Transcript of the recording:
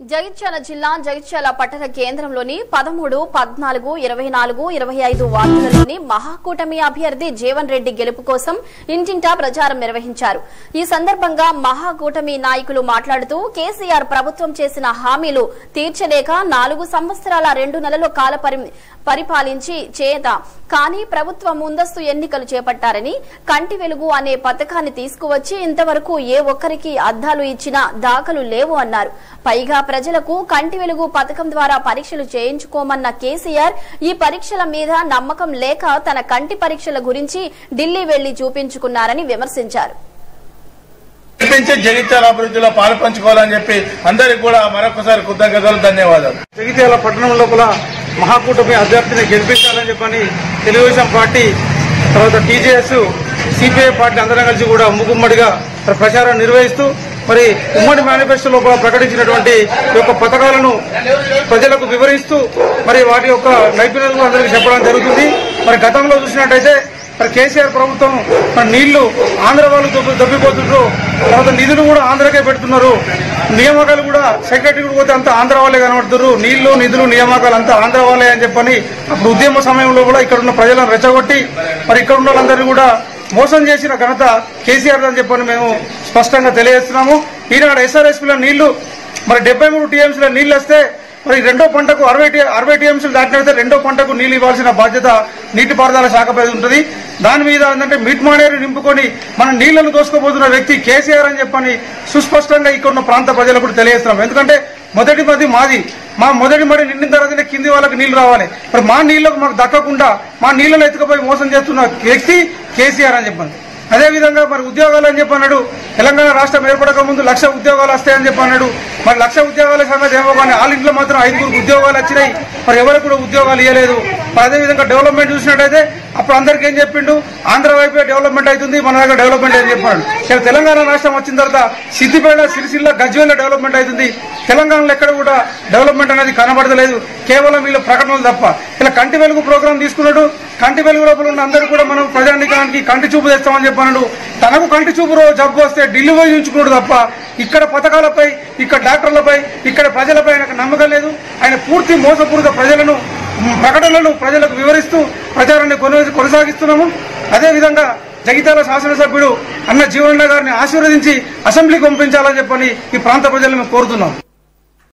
జగిత్యాల జిల్లా జగిత్యాల పట్టణ కేంద్రంలోని పదమూడు పద్నాలుగు ఇరవై నాలుగు ఇరవై ఐదు వార్డులలోని మహాకూటమి అభ్యర్థి జీవన్ రెడ్డి గెలుపు కోసం ఇంటింటా ప్రచారం నిర్వహించారు. ఈ సందర్భంగా మహాకూటమి నాయకులు మాట్లాడుతూ కేసీఆర్ ప్రభుత్వం చేసిన హామీలు తీర్చలేక నాలుగు సంవత్సరాల రెండు నెలల కాల పరి- పరిపాలించి చేత. కానీ ప్రభుత్వం ముందస్తు ఎన్నికలు చేపట్టారని కంటి వెలుగు అనే పథకాన్ని తీసుకువచ్చి ఇంతవరకు ఏ ఒక్కరికి అద్దాలు ఇచ్చినా దాఖలు లేవు అన్నారు. పైగా ప్రజలకు కంటి వెలుగు పథకం ద్వారా పరీక్షలు చేయించుకోమన్న కేసీఆర్ ఈ పరీక్షల మీద నమ్మకం లేక తన కంటి పరీక్షల గురించి ఢిల్లీ వెళ్ళి చూపించుకున్నారని విమర్శించారు. జగిత్యాల అభివృద్ధిలో పాలు పంచుకోవాలని చెప్పి అందరికి కూడా మరొకసారి కృతజ్ఞతలు ధన్యవాదాలు. జగిత్యాల పట్టణం లోపల మహాకూటమి అభ్యర్థిని గెలిపించాలని చెప్పని తెలుగుదేశం పార్టీ తర్వాత టీజేఎస్ సిపిఐ పార్టీ అందరం కలిసి కూడా ముగ్గుమ్మడిగా ప్రచారం నిర్వహిస్తూ మరి ఉమ్మడి మేనిఫెస్టో లోపల ప్రకటించినటువంటి యొక్క పథకాలను ప్రజలకు వివరిస్తూ మరి వాటి యొక్క నైపుణ్యాలను అందరికీ చెప్పడం జరుగుతుంది. మరి గతంలో చూసినట్టయితే మరి కేసీఆర్ ప్రభుత్వం మరి నీళ్ళు ఆంధ్ర వాళ్ళు దొబ్బి దొబ్బిపోతుండ్రు తర్వాత నిధులు కూడా ఆంధ్రకే పెడుతున్నారు. నియామకాలు కూడా సెక్రటరీ కూడా పోతే అంతా ఆంధ్ర వాళ్ళే కనబడుతున్నారు. నీళ్ళు నిధులు నియామకాలు అంతా ఆంధ్ర వాళ్ళే అని చెప్పని అప్పుడు ఉద్యమ సమయంలో కూడా ఇక్కడ ఉన్న ప్రజలను రెచ్చగొట్టి మరి ఇక్కడ ఉన్న వాళ్ళందరినీ కూడా మోసం చేసిన ఘనత కేసీఆర్ అని చెప్పని మేము స్పష్టంగా తెలియజేస్తున్నాము. ఈనాడు ఎస్ఆర్ఎస్పీలో నీళ్ళు మరి డెబ్బై మూడు టీఎంసీల నీళ్ళు వస్తే మరి రెండో పంటకు అరవై అరవై టీఎంసీలు దాటినైతే రెండో పంటకు నీళ్ళు ఇవ్వాల్సిన బాధ్యత నీటిపారుదల శాఖపై ఉంటుంది. దాని మీద ఏంటంటే మిట్ మానేరు నింపుకొని మన నీళ్ళను దోసుకోబోతున్న వ్యక్తి కేసీఆర్ అని చెప్పని సుస్పష్టంగా ఇక్కడ ఉన్న ప్రాంత ప్రజలకు కూడా తెలియజేస్తున్నాం ఎందుకంటే మొదటి మది మాది. మా మొదటి మడి నిండిన తర్వాతనే కింది వాళ్ళకి నీళ్ళు రావాలి. మరి మా నీళ్ళకు మాకు దక్కకుండా మా నీళ్ళలో ఎత్తుకుపోయి మోసం చేస్తున్న వ్యక్తి కేసీఆర్ అని చెప్పాను అదేవిధంగా మరి ఉద్యోగాలు అని చెప్పి అన్నాడు తెలంగాణ రాష్ట్రం ఏర్పడక ముందు లక్ష ఉద్యోగాలు వస్తాయని చెప్పి అన్నాడు మరి లక్ష ఉద్యోగాల సంగతి ఏమో కానీ ఆల్ ఇంట్లో మాత్రం ఐదుగురు ఉద్యోగాలు వచ్చినాయి. మరి ఎవరికి కూడా ఉద్యోగాలు ఇవ్వలేదు అదేవిధంగా డెవలప్మెంట్ చూసినట్టయితే అప్పుడు అందరికీ ఏం చెప్పిండు? ఆంధ్ర వైపే డెవలప్మెంట్ అవుతుంది మన దగ్గర డెవలప్మెంట్ అని చెప్పాడు. ఇక్కడ తెలంగాణ రాష్ట్రం వచ్చిన తర్వాత సిద్దిపేట సిరిసిల్ల గజ్వేల్ డెవలప్మెంట్ అవుతుంది. తెలంగాణలో ఎక్కడ కూడా డెవలప్మెంట్ అనేది కనబడతలేదు. కేవలం వీళ్ళ ప్రకటనలు తప్ప. ఇలా కంటి వెలుగు ప్రోగ్రాం తీసుకున్నాడు. కంటి వెలుగు లోపల ఉన్న అందరూ కూడా మనం ప్రజానికానికి కంటి చూపు తెస్తామని చెప్పాను తనకు కంటి చూపు జబ్బు వస్తే ఢిల్లీ పోయి ఉంచుకున్నాడు తప్ప ఇక్కడ పథకాలపై ఇక్కడ డాక్టర్లపై ఇక్కడ ప్రజలపై ఆయనకు నమ్మకం లేదు. ఆయన పూర్తి మోసపూరిత ప్రజలను ప్రకటనలను ప్రజలకు వివరిస్తూ ప్రచారాన్ని కొనసాగిస్తున్నాము. అదేవిధంగా జగిత్యాల శాసనసభ్యుడు అన్న జీవన్ గారిని ఆశీర్వదించి అసెంబ్లీకి పంపించాలని చెప్పని ఈ ప్రాంత ప్రజలను మేము కోరుతున్నాం.